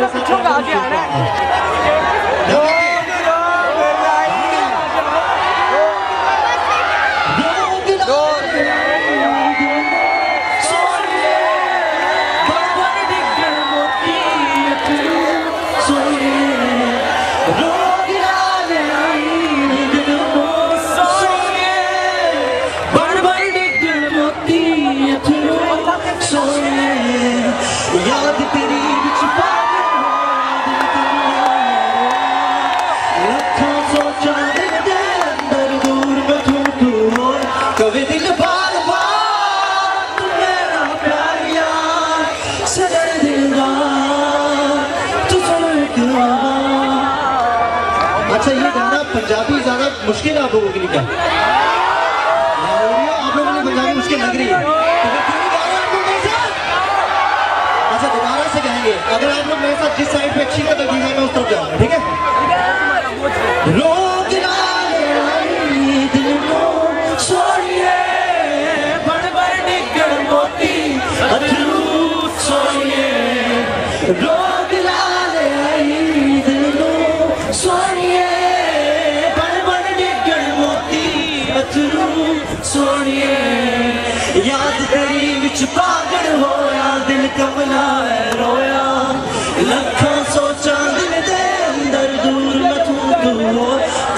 तो पिछों का आगे आना है अच्छा ये गाना पंजाबी ज़्यादा मुश्किल है आप लोगों के लिए आप लोगों ने पंजाबी मुश्किल लग रही है? अच्छा दोबारा से कहेंगे अगर आप लोग मेरे साथ जिस साइड पे अच्छी कदर सोनिए याद तेरी विच पागल होया, दिल कमला है रोया। लखा सोचा दिल दे अंदर, दूर न तू तू हो।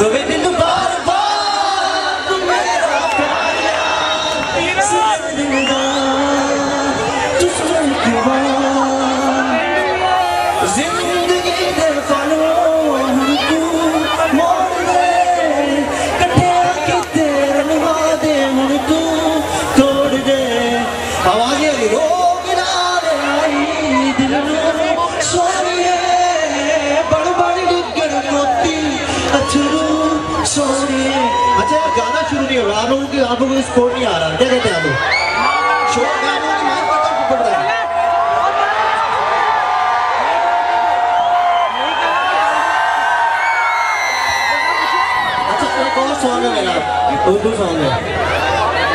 कवे दिन बार बार तू मेरा प्यार ज़िंदगी दे नहीं हो रहा आप लोगों की आप लोगों को स्कोर नहीं आ रहा। क्या कहते हैं है अच्छा है उर्दू सॉन्ग है।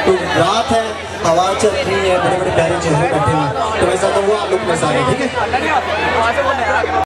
तो रात है हवा चल रही है बड़े बड़े प्यारे चेहरे बैठे हुए तो चाहता हूँ वो आप लोग में सारे ठीक है?